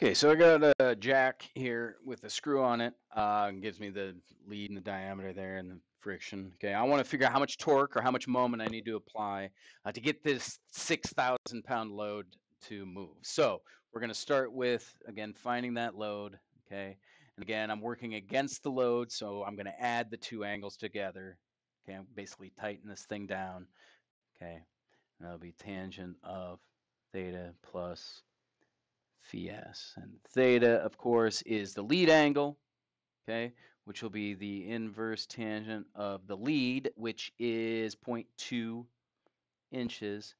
Okay, so I got a jack here with a screw on it. Uh, gives me the lead and the diameter there and the friction. Okay, I want to figure out how much torque or how much moment I need to apply uh, to get this 6,000 pound load to move. So we're going to start with, again, finding that load. Okay, and again, I'm working against the load, so I'm going to add the two angles together. Okay, I'm basically tighten this thing down. Okay, and that'll be tangent of theta plus phi s. And theta, of course, is the lead angle, okay, which will be the inverse tangent of the lead, which is 0.2 inches.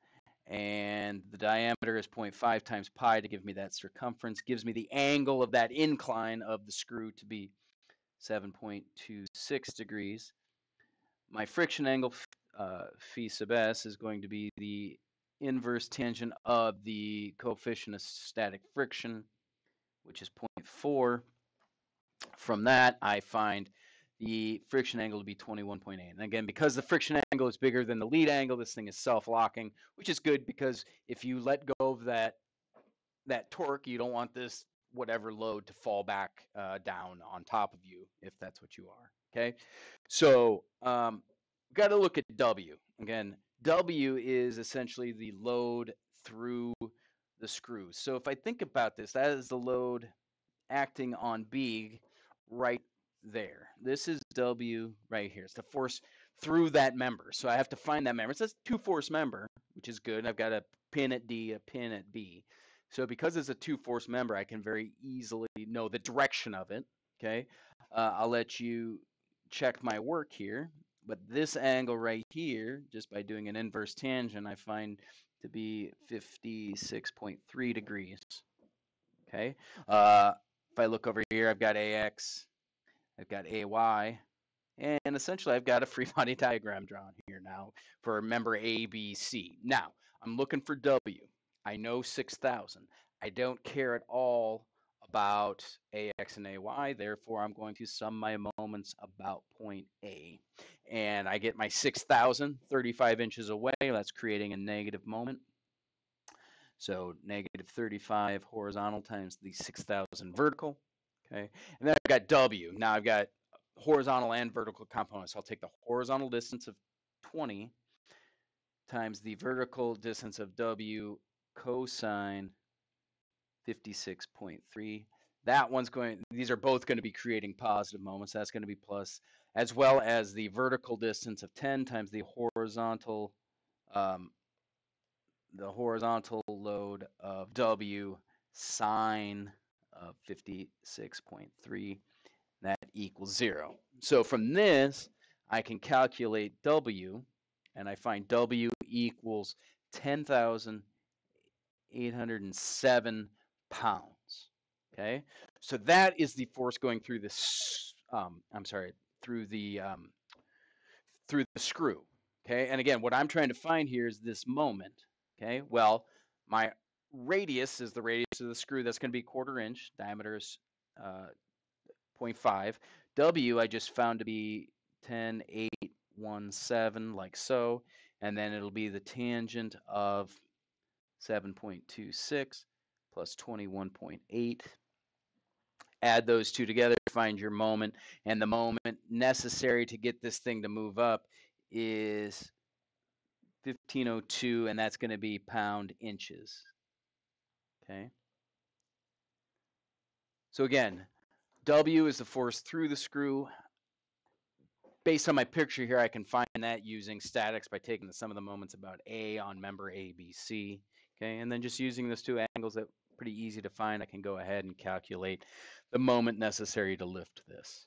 And the diameter is 0.5 times pi to give me that circumference, gives me the angle of that incline of the screw to be 7.26 degrees. My friction angle, uh, phi sub s, is going to be the inverse tangent of the coefficient of static friction, which is 0.4. From that, I find the friction angle to be 21.8. And again, because the friction angle is bigger than the lead angle, this thing is self-locking, which is good because if you let go of that that torque, you don't want this whatever load to fall back uh, down on top of you if that's what you are. Okay, so um, got to look at W again. W is essentially the load through the screws. So if I think about this, that is the load acting on B right there. This is W right here. It's the force through that member. So I have to find that member. It's a two force member, which is good. I've got a pin at D, a pin at B. So because it's a two force member, I can very easily know the direction of it. Okay. Uh, I'll let you check my work here. But this angle right here, just by doing an inverse tangent, I find to be 56.3 degrees. Okay. Uh, if I look over here, I've got AX, I've got AY, and essentially I've got a free body diagram drawn here now for member ABC. Now, I'm looking for W. I know 6,000. I don't care at all about AX and AY. Therefore, I'm going to sum my moments about point A. And I get my 6,000, 35 inches away. That's creating a negative moment. So negative 35 horizontal times the 6,000 vertical. Okay. And then I've got W. Now I've got horizontal and vertical components. I'll take the horizontal distance of 20 times the vertical distance of W cosine 56.3. That one's going, these are both going to be creating positive moments. That's going to be plus, as well as the vertical distance of 10 times the horizontal, um, the horizontal load of W sine of 56.3. That equals zero. So from this, I can calculate W, and I find W equals 10,807 pounds. Okay, so that is the force going through this. Um, I'm sorry, through the um, through the screw. Okay, and again, what I'm trying to find here is this moment. Okay, well, my radius is the radius of the screw. That's going to be quarter inch. Diameter is uh, 0.5. W I just found to be 10.817, like so, and then it'll be the tangent of 7.26 plus 21.8. Add those two together, find your moment, and the moment necessary to get this thing to move up is 1502, and that's going to be pound inches. Okay. So again, W is the force through the screw. Based on my picture here, I can find that using statics by taking the sum of the moments about A on member ABC. Okay, and then just using those two angles that pretty easy to find. I can go ahead and calculate the moment necessary to lift this.